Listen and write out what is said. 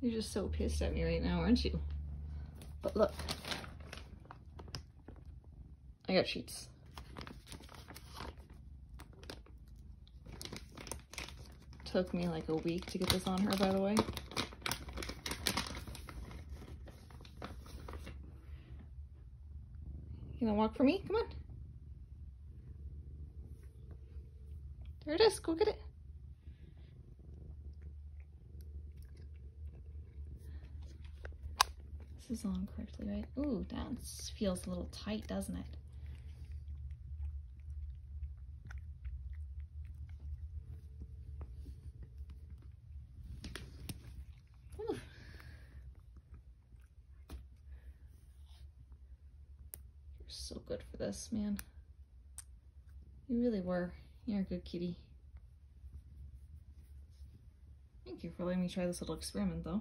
You're just so pissed at me right now, aren't you? But look. I got sheets. Took me like a week to get this on her, by the way. You gonna walk for me? Come on. There it is. Go get it. This is on correctly, right? Ooh, that feels a little tight, doesn't it? You're so good for this, man. You really were. You're a good kitty. Thank you for letting me try this little experiment, though.